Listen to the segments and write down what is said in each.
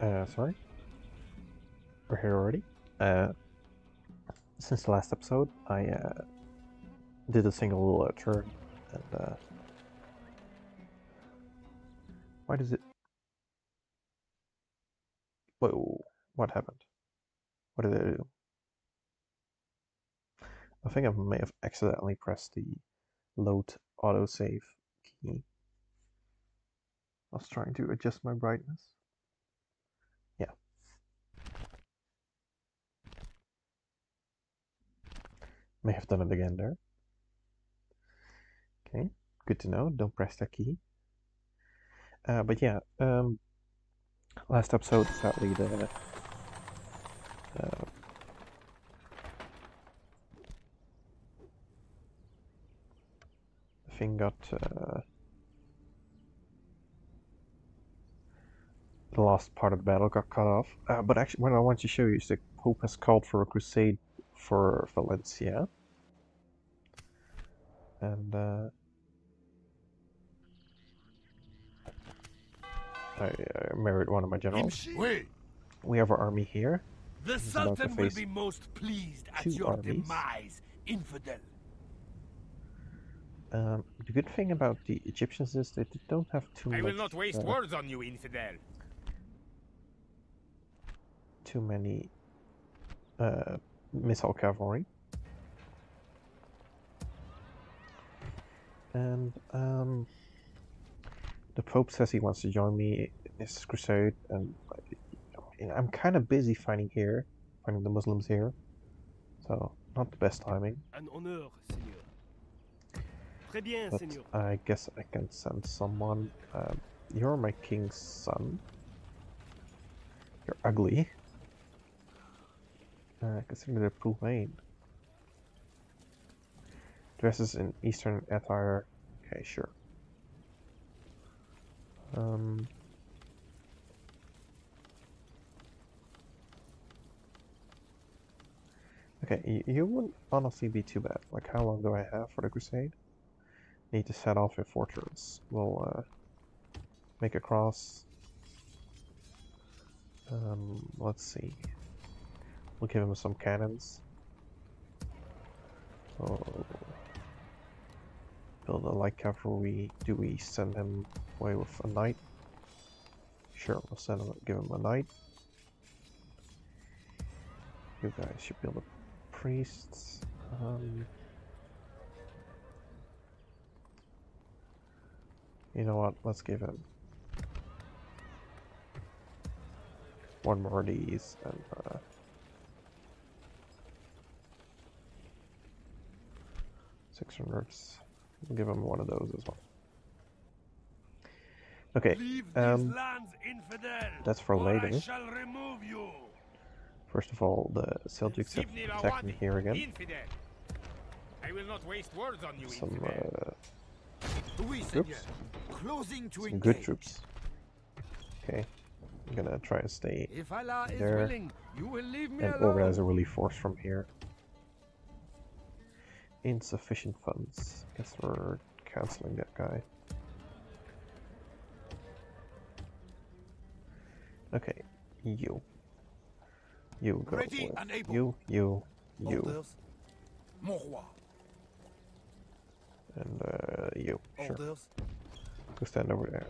Uh, sorry. We're here already. Uh, since the last episode, I uh, did a single uh, turn, and uh, why does it? Whoa! What happened? What did I do? I think I may have accidentally pressed the load autosave key. I was trying to adjust my brightness. May have done it again there. Okay, good to know. Don't press that key. Uh, but yeah, um, last episode, sadly, the uh, thing got uh, the last part of the battle got cut off. Uh, but actually, what I want to show you is the Pope has called for a crusade for Valencia. And uh, I, I married one of my generals. Wait, We have our army here. the He's Sultan will be most pleased at your armies. demise, infidel. Um, the good thing about the Egyptians is that they don't have too I much. will not waste uh, words on you, infidel. too many uh, missile cavalry. And um, the Pope says he wants to join me in this crusade, and I'm kind of busy finding here, finding the Muslims here, so not the best timing. Honneur, Seigneur. Très bien, But Seigneur. I guess I can send someone. Um, you're my king's son. You're ugly. Uh, consider the Pulvain. Dresses in Eastern attire. Okay, sure. Um. Okay, you wouldn't honestly be too bad. Like, how long do I have for the crusade? Need to set off a fortress. We'll uh, make a cross. Um, let's see. We'll give him some cannons. Oh. Build a light cavalry. Do we send him away with a knight? Sure, we'll send him. Give him a knight. You guys should build a priests. Um, You know what? Let's give him one more of these and uh, six hundreds. We'll give him one of those as well. Okay, um, lands, infidel. that's for or later. shall remove you. First of all, the Seljuks have attacked me here again. Infidel. I will not waste words on you, Some uh, Troops? Closing to some good troops. Okay, I'm gonna try to stay If Allah is There. willing, you will leave me and organize a relief force from here. Insufficient funds. Guess we're canceling that guy. Okay, you. You go. Ready and able. You, you, you, Orders. And uh, you. Sure. Orders. Go stand over there.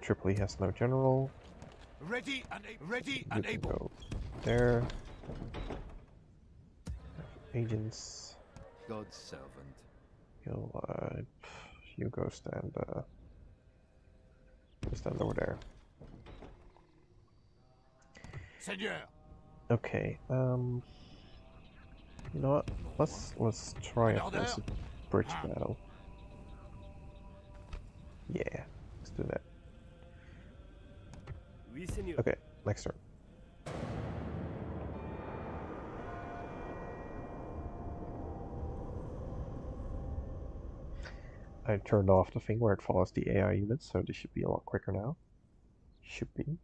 Tripoli has no general. Ready and ready and able. go there. Agents. God's servant. You'll, uh, you go stand, uh, stand over there. Seigneur. Okay, um, you know what? Let's, let's try a bridge battle. Yeah, let's do that. Okay, next turn. I turned off the thing where it follows the AI units, so this should be a lot quicker now. Should be.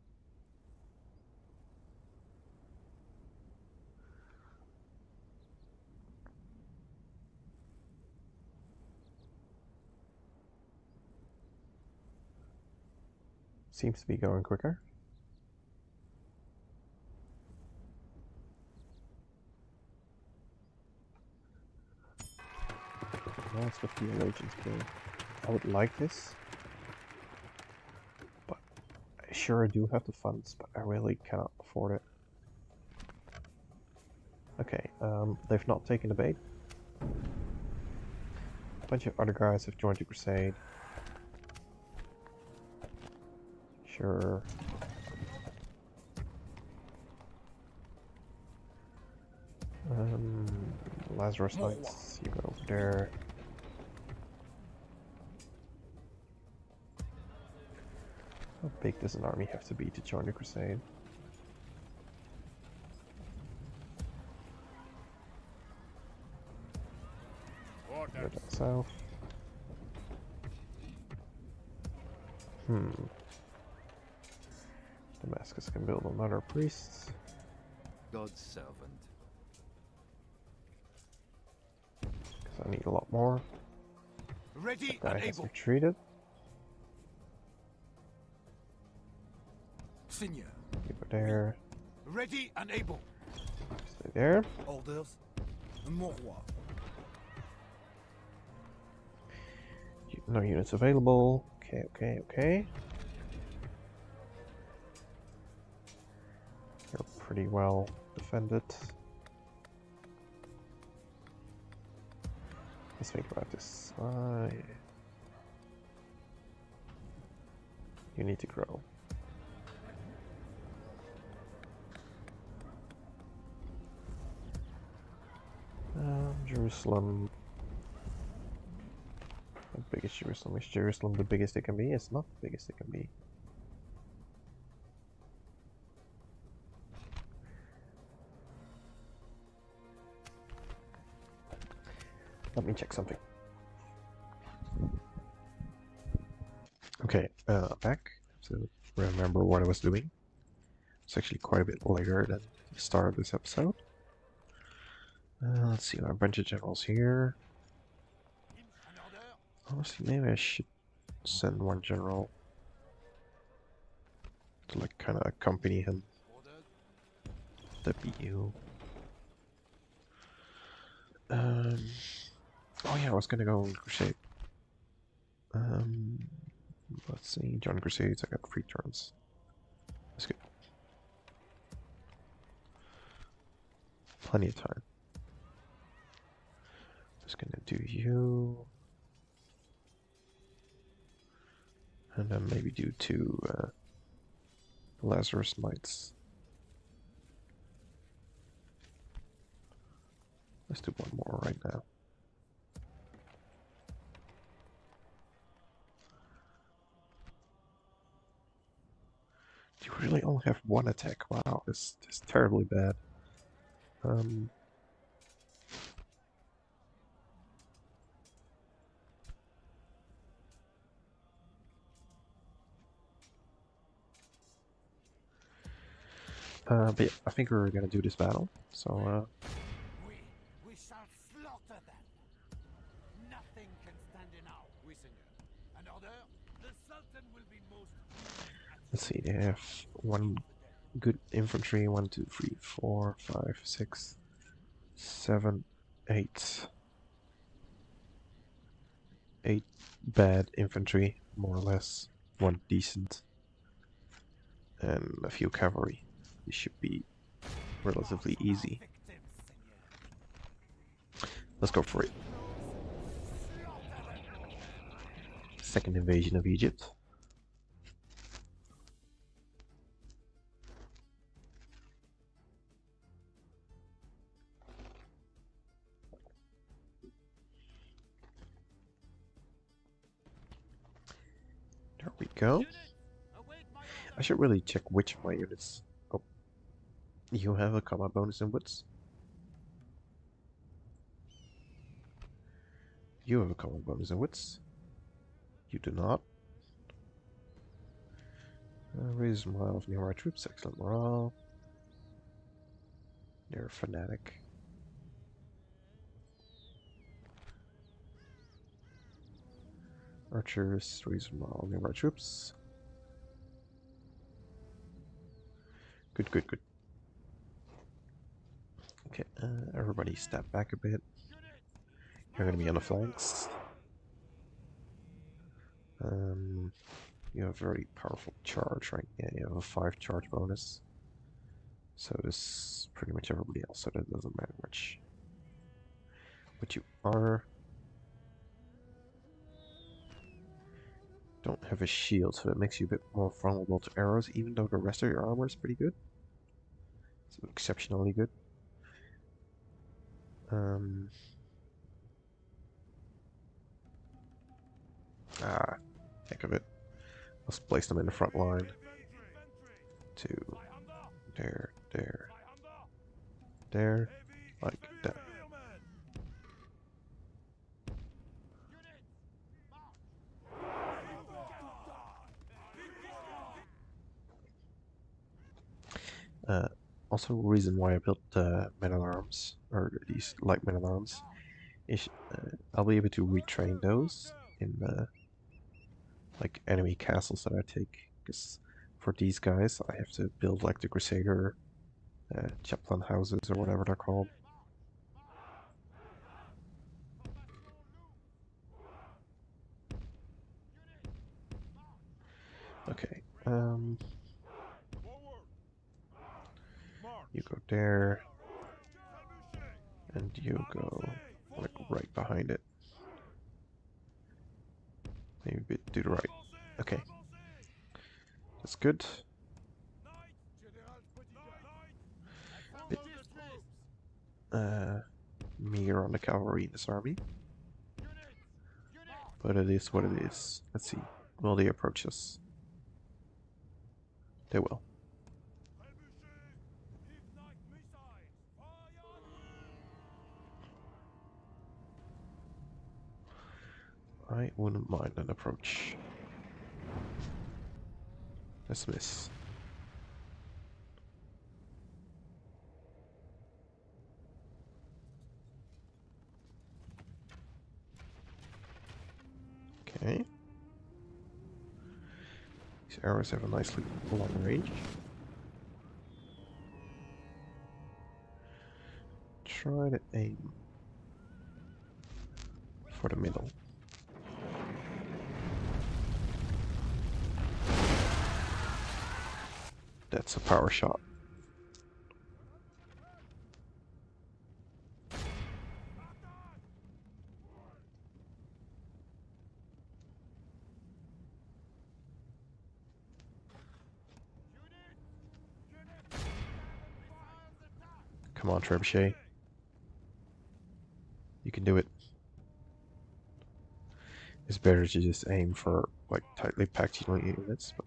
Seems to be going quicker. That's what the agents do. I would like this, but I sure I do have the funds, but I really cannot afford it. Okay, um, they've not taken the bait. A bunch of other guys have joined the crusade. Sure. Um, Lazarus Knights, you go over there. How big does an army have to be to join the crusade? Go down south. Hmm. Damascus can build another priest. God's servant. Because I need a lot more. Ready Guy and has able. retreated. Seigneur. You go there. Ready and able. Stay there. Orders. Mon roi. No units available. Okay, okay, okay. You're pretty well defended. Let's think about this. Uh, you need to grow. Jerusalem. The biggest Jerusalem? Is Jerusalem the biggest it can be? It's not the biggest it can be. Let me check something. Okay, uh, back to remember what I was doing. It's actually quite a bit later than the start of this episode. Uh, let's see, a bunch of generals here. Honestly, maybe I should send one general to like kind of accompany him. That'd be you. Um. Oh yeah, I was gonna go on crusade. Um. Let's see, John Crusades. I got free turns. That's good. Plenty of time. Just gonna do you. And then maybe do two uh, Lazarus Knights. Let's do one more right now. You really only have one attack. Wow, this this is terribly bad. Um. Uh, but yeah, I think we're gonna do this battle. So, uh, We, we shall slaughter them. Nothing can stand in our. Oui, An order. The Sultan will be most. let's see. They have one good infantry. One, two, three, four, five, six, seven, eight. Eight bad infantry, more or less. One decent, and a few cavalry. This should be relatively easy. Let's go for it. Second invasion of Egypt. There we go. I should really check which of my units. You have a combat bonus in wits. You have a combat bonus in wits. You do not. Uh, raise morale of nearby troops. Excellent morale. A fanatic. Archers, raise morale of nearby troops. Good, good, good. Okay, uh, everybody step back a bit. You're gonna be on the flanks. Um, you have a very powerful charge, right? Yeah, you have a 5 charge bonus. So does pretty much everybody else, so that doesn't matter much. But you are... Don't have a shield, so that makes you a bit more vulnerable to arrows, even though the rest of your armor is pretty good. It's exceptionally good. Um... Ah, heck of it. Let's place them in the front line. Two. There, there. There. Like that. Uh, also, reason why I built uh, men at arms, or these light men at arms, is uh, I'll be able to retrain those in the like enemy castles that I take. Because for these guys, I have to build like the Crusader uh, chaplain houses or whatever they're called. Okay, um, you go there, and you go like right behind it. Maybe a bit to the right. Okay. That's good. Bit, uh, mirror on the cavalry in this army. But it is what it is. Let's see. Will they approach us? They will. I wouldn't mind an approach. Let's miss. Okay. These arrows have a nicely long range. Try to aim for the middle. That's a power shot. Come on, Trebuchet. You can do it. It's better to just aim for like tightly packed units, but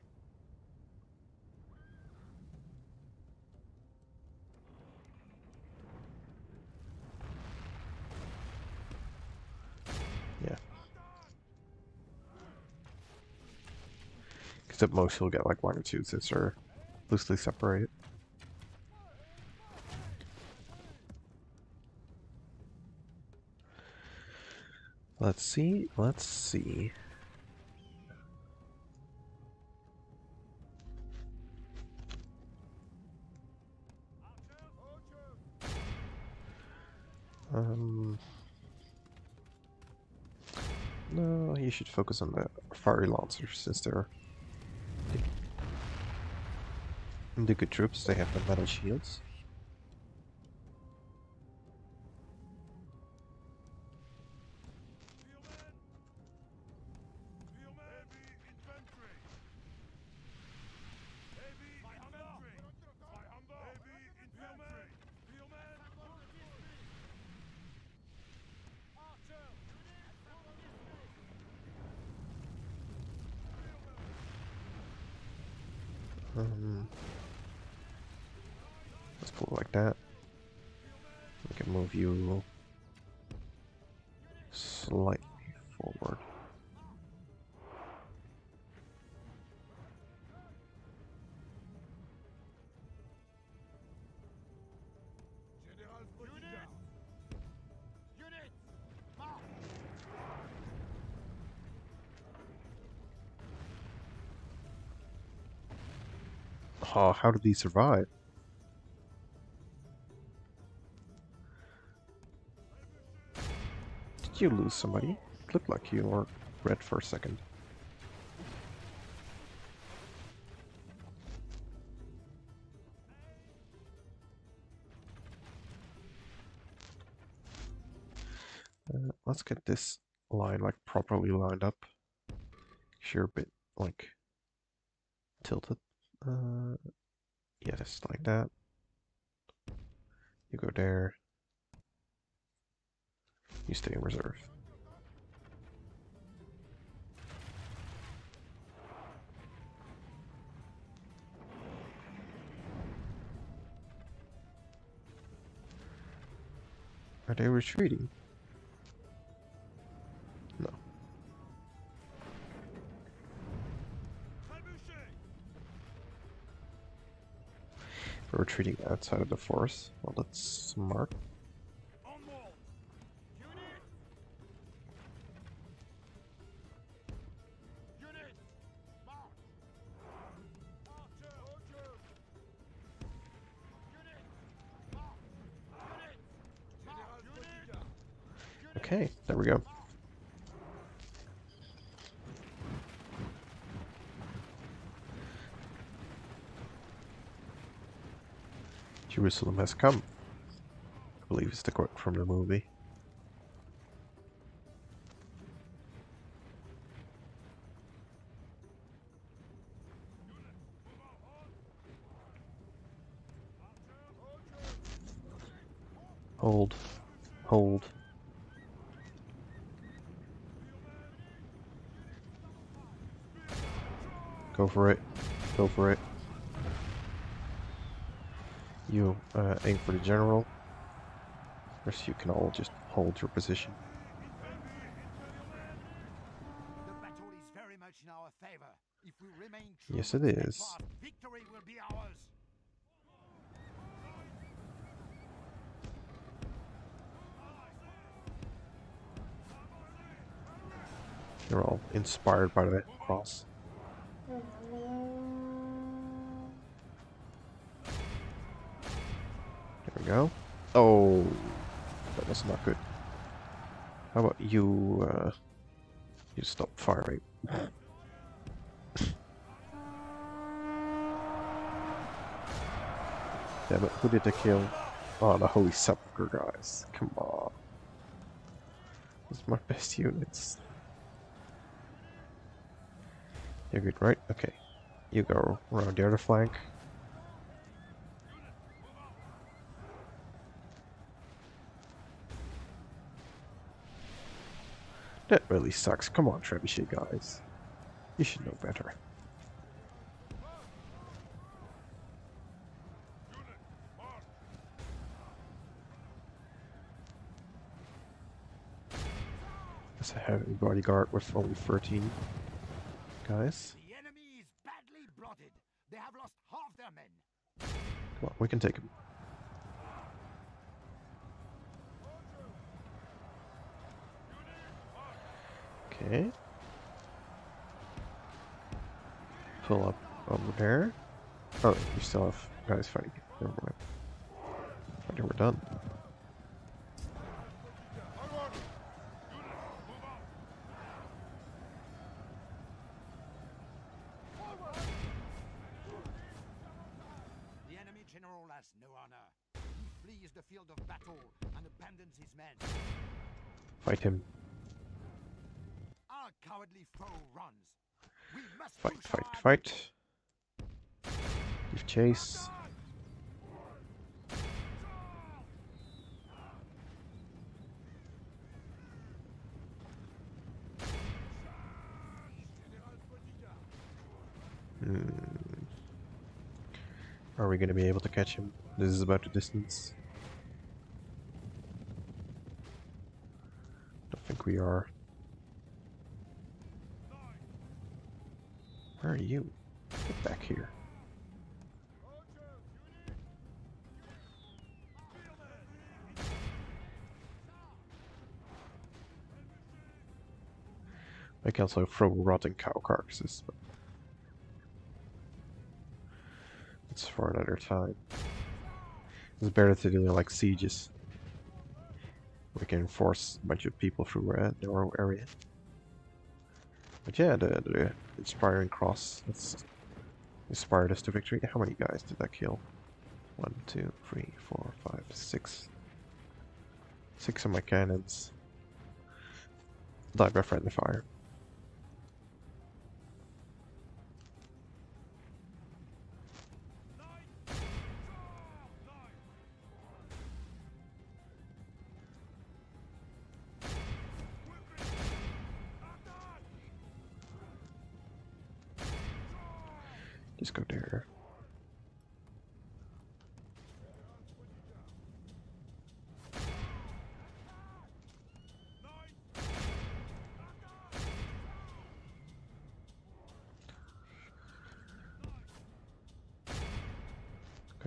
Because at most you'll get like one or two that are loosely separated. Let's see, let's see. Um, no, you should focus on the fiery lancers since they're the good troops. They have the metal shields. Oh, how did he survive? Did you lose somebody? It looked like you were red for a second. Uh, let's get this line like properly lined up. Sure, a bit like tilted. Uh, yeah, just like that. You go there. You stay in reserve. Are they retreating? We're retreating outside of the forest. Well, that's smart. Okay, there we go. Jerusalem has come. I believe it's the quote from the movie. Hold. Hold. Go for it. Go for it. You uh, aim for the general. Of course, you can all just hold your position. The battle is very much in our favor. If we remain true Yes, it is. steadfast, Victory will be ours. You're all inspired by the cross. Go. Oh, that was not good. How about you, uh, you stop firing? Damn it, who did they kill? Oh, the Holy Sepulchre guys. Come on. Those are my best units. You're good, right? Okay. You go around the other flank. That really sucks. Come on, Trebuchet guys. You should know better. That's a heavy bodyguard with only 13 guys. The enemy is badly blooded. They have lost half their men. Come on, we can take him. Okay. Pull up over there. Oh, you still have guys fighting. Never mind. I think we're done. The enemy Fight, fight, fight. Give chase. Hmm. Are we going to be able to catch him? This is about the distance. Don't think we are. Where are you? Get back here. I can also throw rotten cow carcasses, it's for another time. It's better to do like sieges. We can force a bunch of people through uh, narrow area. But yeah, the, the inspiring cross that's inspired us to victory. How many guys did that kill? One, two, three, four, five, six. Six of my cannons died by friendly fire.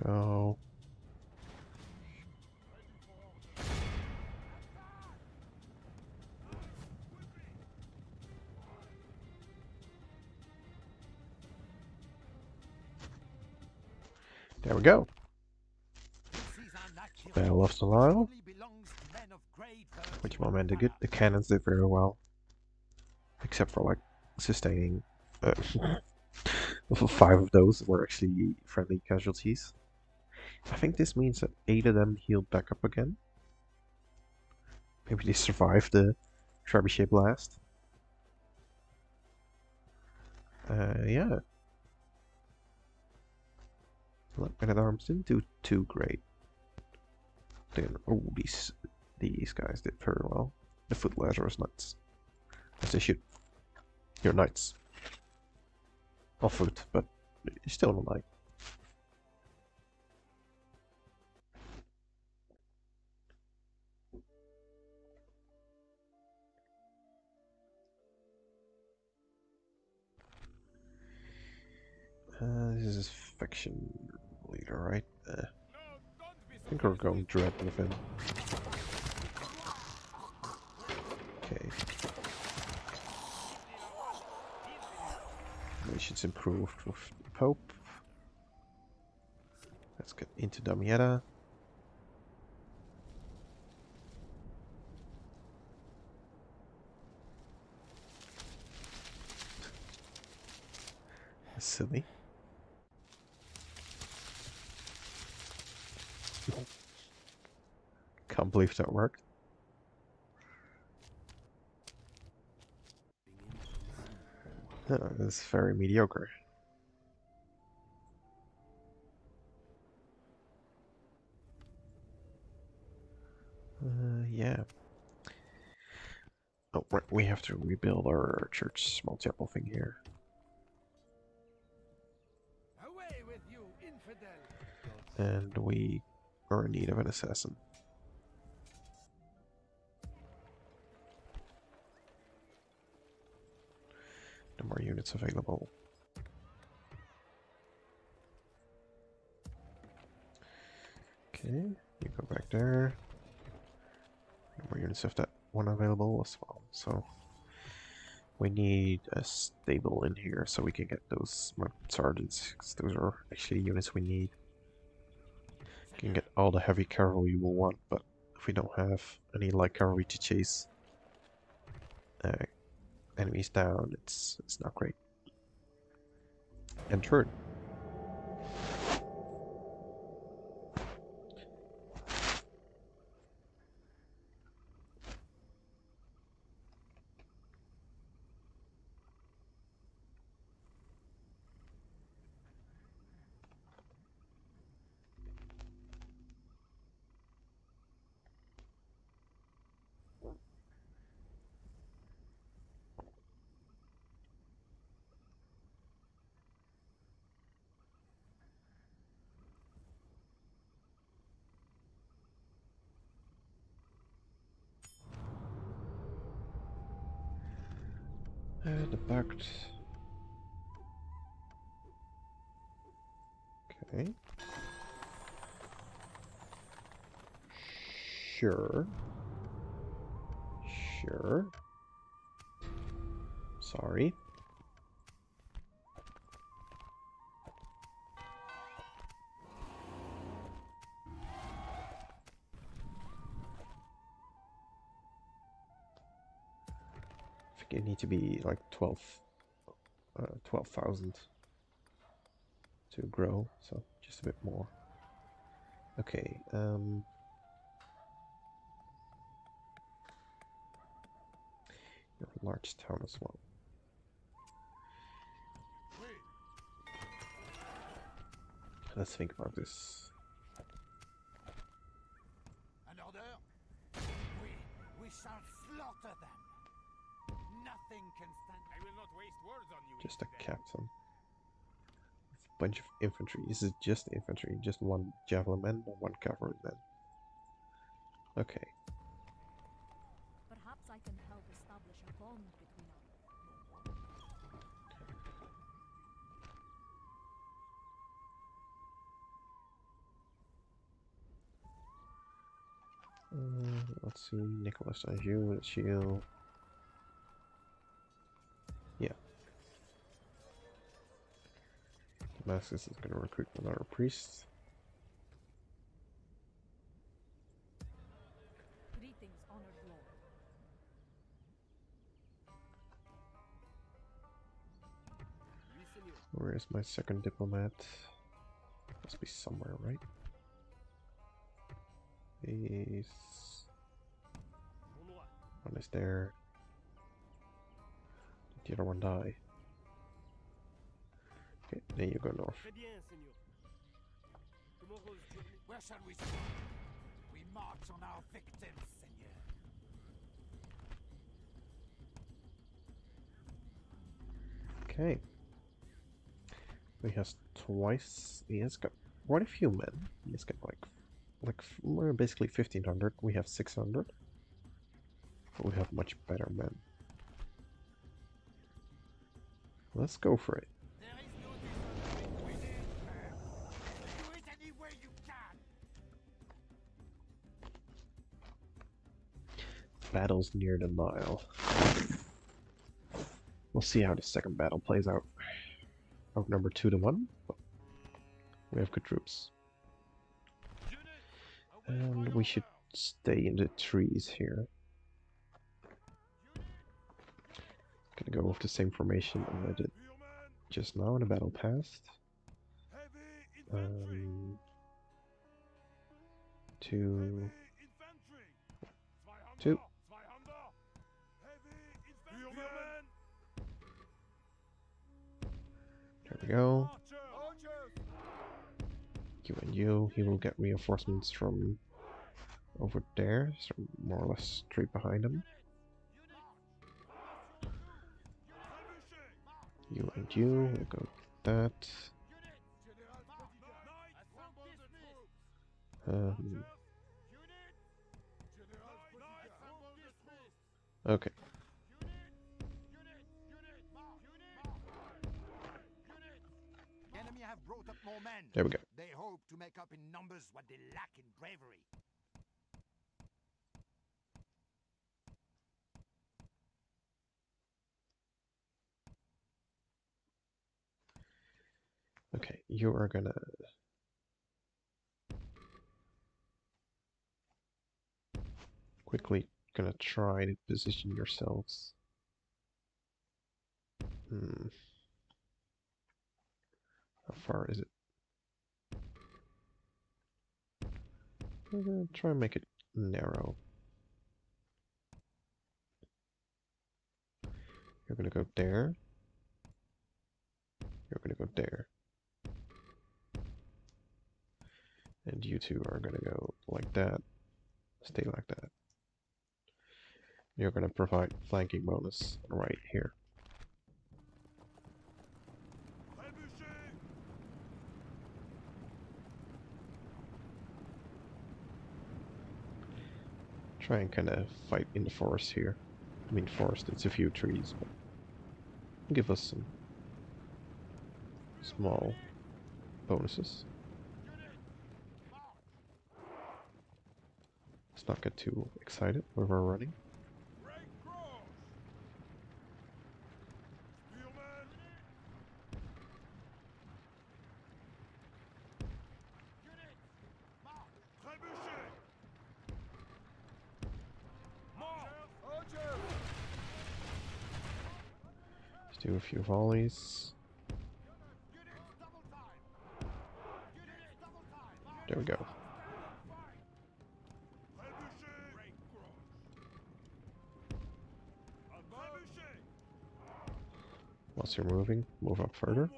Go. There we go. Battle of Solisle. Which moment did good. The cannons did very well. Except for like sustaining uh, five of those were actually friendly casualties. I think this means that eight of them healed back up again. Maybe they survived the trebuchet blast. Uh, yeah. Look, men at arms didn't do too great. Then, oh, these these guys did very well. The foot Lazarus knights, as they should. You're knights. Or foot, but still a knight. Uh, this is faction leader, right? Uh, I think we're going dread with him. Okay. Relations improved with the Pope. Let's get into Damietta. Silly. Can't believe that worked. Oh, this is very mediocre. Uh, yeah. Oh, right, we have to rebuild our church small chapel thing here. Away with you, infidel! And we are in need of an assassin. No more units available. Okay, you go back there. More units of that one available as well. So we need a stable in here so we can get those sergeants. 'cause those are actually units we need. can get all the heavy cavalry we want, but if we don't have any light cavalry to chase uh, enemies down, it's it's not great. And turn. Sure. Sure. Sorry. I think it need to be like 12 uh, 12,000 to grow so just a bit more okay um a large town as well. Let's think about this. An order? We, we shall slaughter them. Nothing can stand. I will not waste words on you. Just a captain. A bunch of infantry. This is just infantry. Just one javelin man and one cavalry man. Okay. Uh, let's see, Nicholas Anjou, that's you. Yeah. Damascus is going to recruit another priest. Greetings, honored lord. Oui, seigneur. Where is my second diplomat? Must be somewhere, right? He's Mon one is there. Did the other one die? Okay, there you go north. Très bien, seigneur. Comment oses-tu Where shall we start? We march on our victims, Seigneur. Okay. He has twice. He has got quite a few men. He has got like, like we're basically fifteen hundred. We have six hundred. But we have much better men. Let's go for it. Battles near the Nile. We'll see how the second battle plays out. Outnumber two to one. We have good troops. And we should stay in the trees here. Gonna go with the same formation I did just now in the battle past. Um, two, two. There we go. You and you. He will get reinforcements from over there, so more or less straight behind him. You and you will go that. Um, brought up more men. There we go. They hope to make up in numbers what they lack in bravery. Okay, you are gonna. Quickly gonna try to position yourselves. Hmm. How far is it? I'm gonna try and make it narrow. You're gonna go there. You're gonna go there. And you two are gonna go like that. Stay like that. You're gonna provide flanking bonus right here. Try and kind of fight in the forest here. I mean, forest, it's a few trees, but give us some small bonuses. Let's not get too excited when we're running. Few volleys. There we go. Once you're moving, move up further.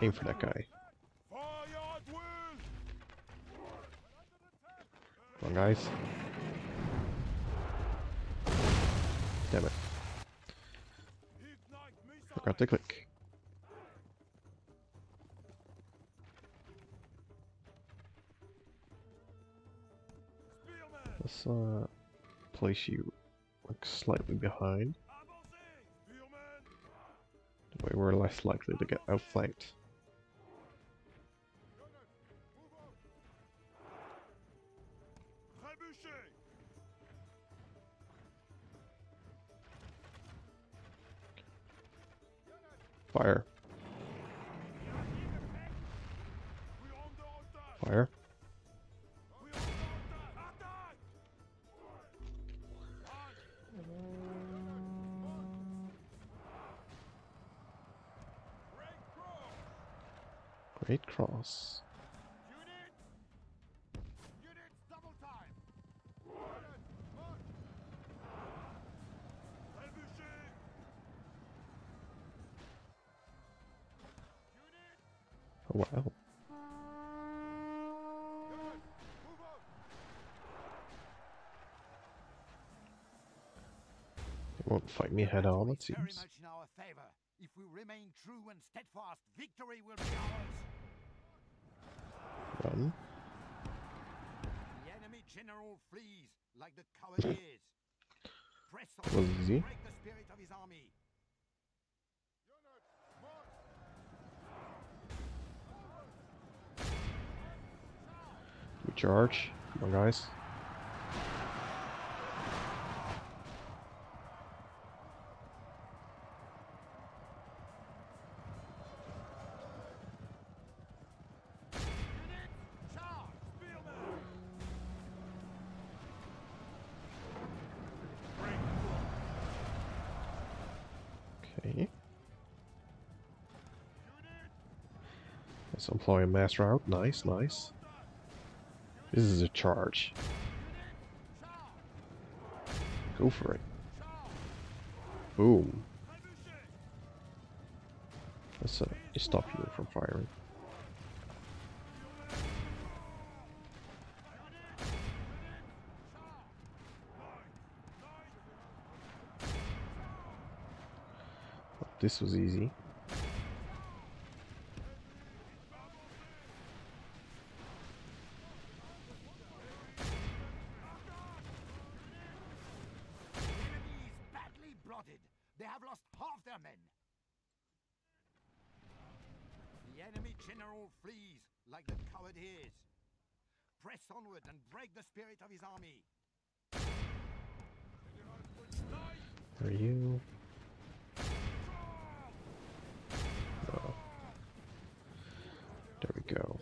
Aim for that guy. Fire at will. Come on, guys. Damn it. Forgot to click. Let's uh place you like slightly behind. That way we're less likely to get outflanked. Trébuchet. Fire. Fire. Great cross. Fight me head on, it seems. much in our favor. If we remain true and steadfast, victory will be ours. Run. The enemy general flees like the coward he is. Press on. was easy. Break the spirit of his army. We charge. Come on, guys. Let's employ a mass route. Nice, nice. This is a charge. Go for it. Boom. Let's uh, stop you from firing. This was easy. The enemy is badly blooded. They have lost half their men. The enemy general flees like the coward he is. Press onward and break the spirit of his army. Are you? No. There we go.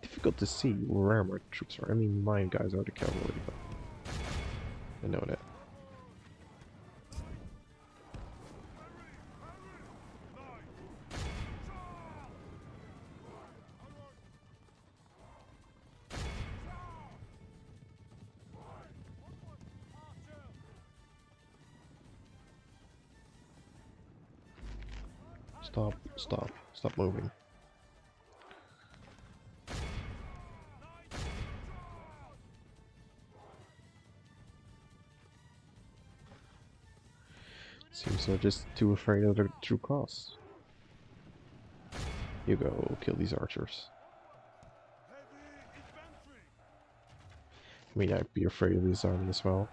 Difficult to see where armored troops are. I mean, mine guys are the cavalry, but I know that. Stop, stop, stop moving. Seems they're just too afraid of the true cross. You go kill these archers. I mean, I'd be afraid of these army as well.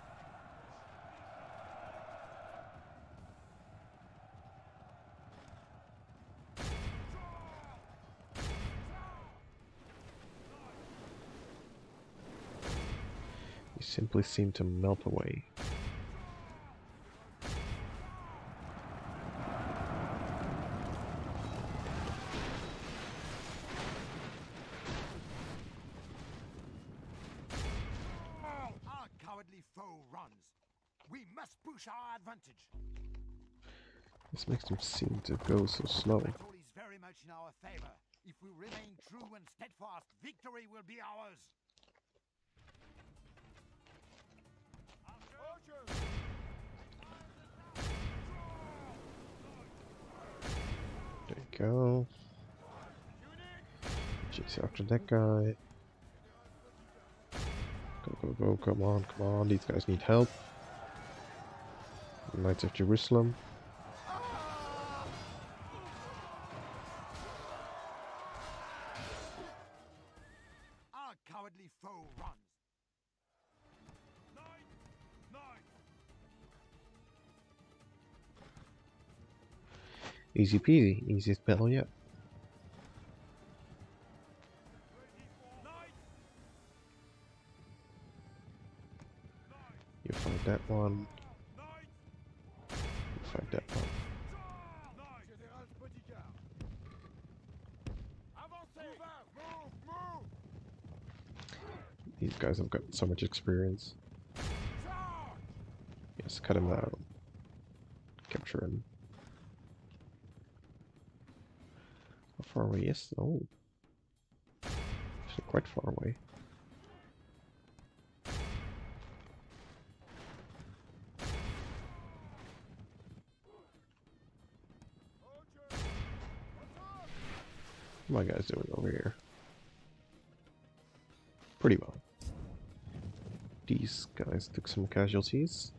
You simply seem to melt away. Our cowardly foe runs. We must push our advantage. This makes them seem to go so slow. Go. Chase after that guy. Go, go, go, come on, come on. These guys need help. Knights of Jerusalem. Easy peasy, easiest battle yet. You fight that one. You that one. These guys have got so much experience. Yes, cut him out. Capture him. Far away is oh actually quite far away. My guys doing over here? Pretty well. These guys took some casualties.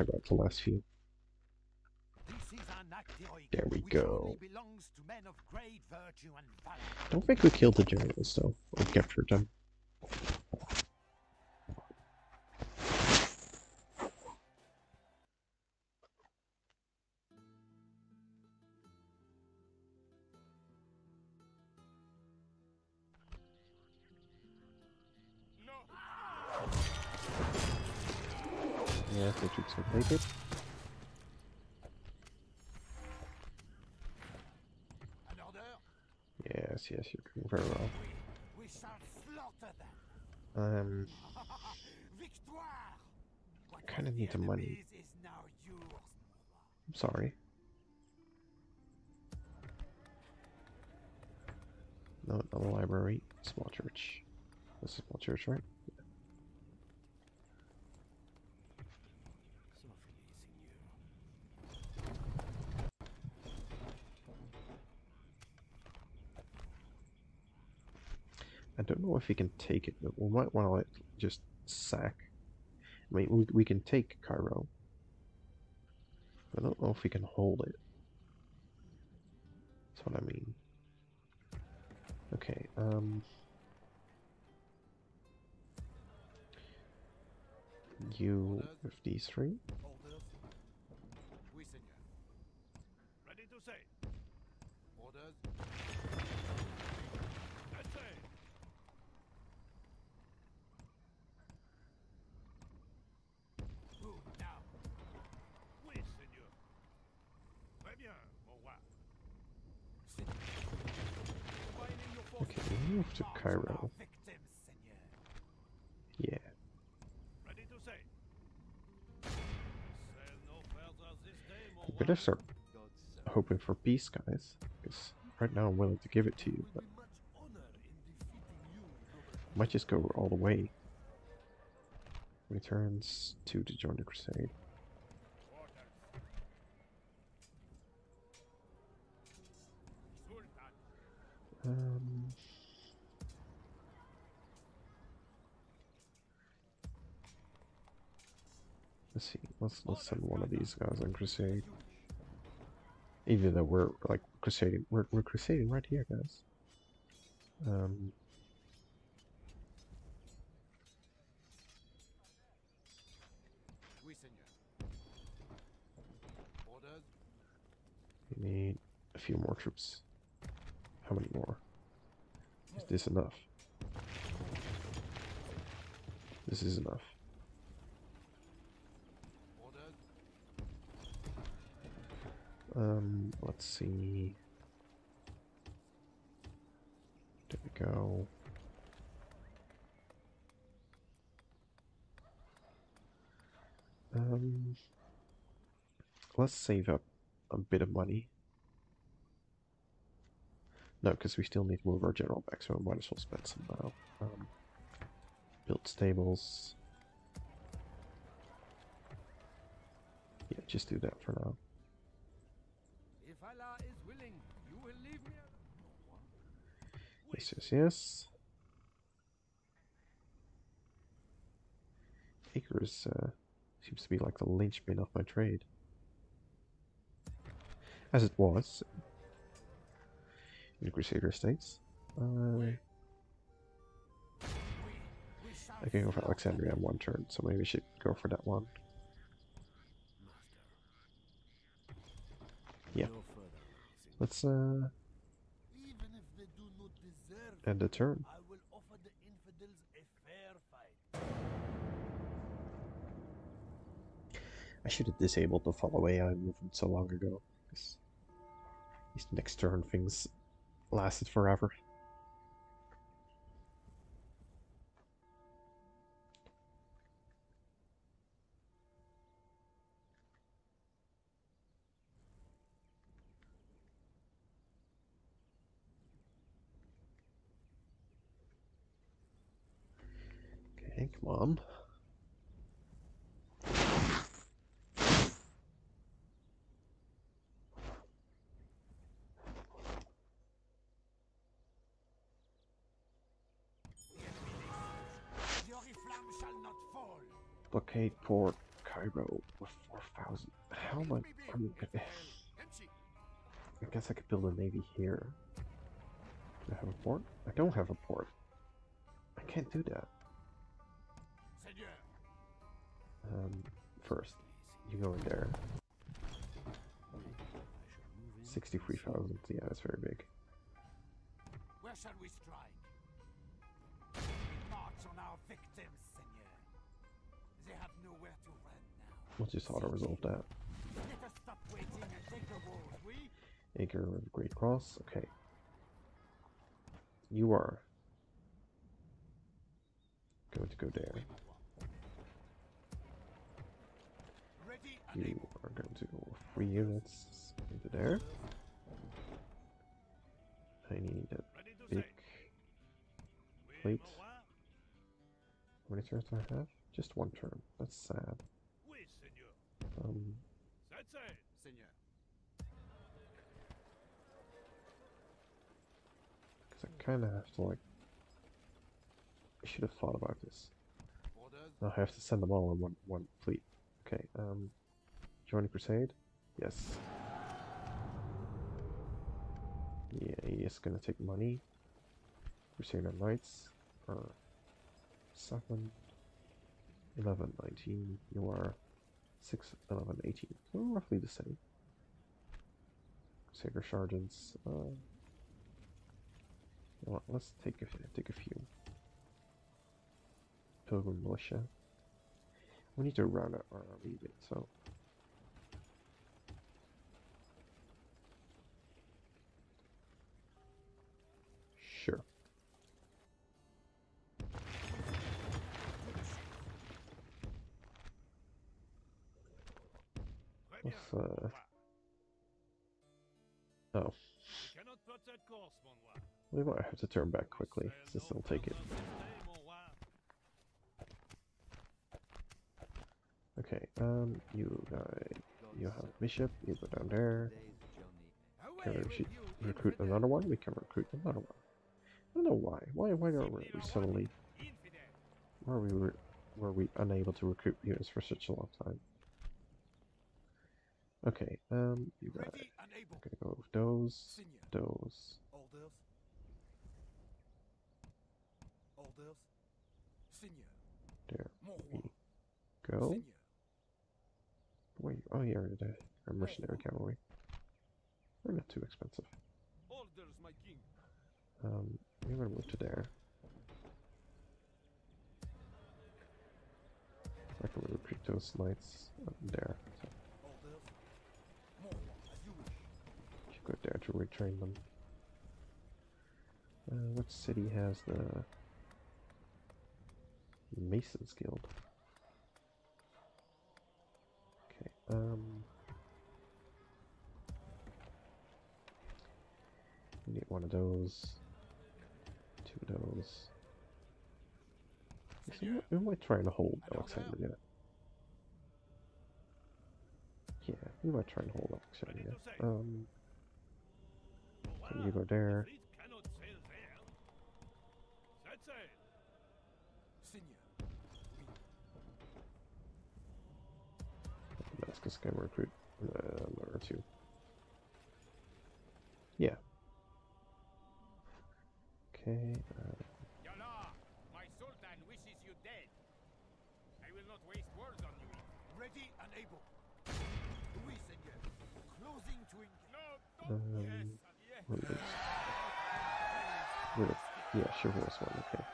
About the last few? There we go. Don't think we killed the journalists though, or captured them. Take it. Yes, yes, you're doing very well. We, shall slaughter them. Um, Victoire! What kinda need the money. I'm sorry. No, the library. Small church. This is small church, right? I don't know if we can take it, but we might want to like just sack. I mean, we, we can take Cairo. I don't know if we can hold it. That's what I mean. Okay, um... You with these three? Ready to say. Orders? Let's say. Who now? Oui, seigneur. Très bien, mon roi. Combining your forces. Okay, move to March Cairo. our victims, seigneur. Yeah. Ready to say. Sail no further this day, I roi. better start God save. hoping for peace, guys. Because right now I'm willing to give it to you, but might just go all the way. Returns turns? Two to join the crusade. Um, let's see. Let's let's send one of these guys on crusade. Even though we're like crusading, we're we're crusading right here, guys. Um, we need a few more troops. How many more? Is this enough? This is enough. Orders? Um, let's see. There we go. Um, let's save up a bit of money. No, because we still need to move our general back, so we might as well spend some now. Um, build stables. Yeah, just do that for now. Yes, yes. Acres uh, seems to be like the linchpin of my trade. As it was in the Crusader States. Uh, I can go for Alexandria in one turn, so maybe we should go for that one. Yeah. Let's uh, Even if they do not deserve end the turn. I will offer the infidels a fair fight. I should have disabled the follow AI movement so long ago. 'cause These next turn things lasted forever. Port Cairo with 4,000. How am I? Gonna- I guess I could build a navy here. Do I have a port? I don't have a port. I can't do that. Um, first, you go in there. 63,000. Yeah, that's very big. where shall we strike? On our victims, and take the walls, we? Acre of Great Cross. Okay. You are going to go there. You are going to go three units into there. I need a big. Plate. How many turns do I have? Just one turn. That's sad. Um. Because I kind of have to like. I should have thought about this. Now I have to send them all in one one fleet. Okay. Um, join the crusade. Yes. Yeah, he is gonna take money. Crusader Knights are 7, 11, 19. You are 6, 11, 18. So roughly the same. Crusader Sergeants. Uh, let's take a, take a few. Pilgrim Militia. We need to round out our army a bit, so. Sure. Très bien, Let's, uh. Oh, We might have to turn back quickly, This they'll take it. Okay, um, you guys, you have bishop, you go down there. Can we recruit another one? We can recruit another one. I don't know why. Why, why are we suddenly, why are we, were we unable to recruit units for such a long time? Okay, um, you and able. I'm gonna go with those, those, Orders. Orders. Seigneur. there, we go. Seigneur. Wait, oh yeah, the our mercenary cavalry. They're not too expensive. Orders, my king. Um, we're gonna move to there. I can recruit those knights up there. So Orders. Mon roi. As you wish. you should go there to retrain them. Uh, what city has the Masons Guild? Okay, um. We need one of those. Two of those. So Seigneur. might- we might try and hold know. Alexandria. Yeah, we might try and hold Alexandria. Um, You go there? The fleet cannot sail there. Set sail. Seigneur. Damascus can recruit uh, or two. Yeah. Okay. Uh, Yalla, my sultan wishes you dead. I will not waste words on you. Ready and able. Oui, Seigneur. Closing to engage. No, don't. Um, yes, yes. what is- what is- yeah, chivalrous one. Okay.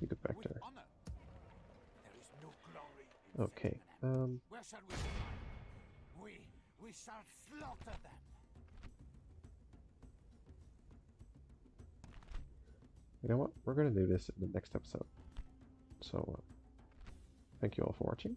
You get back there. There is no glory in Okay. Um. Where shall we? We we shall slaughter them. You know what? We're gonna do this in the next episode. So, uh, thank you all for watching.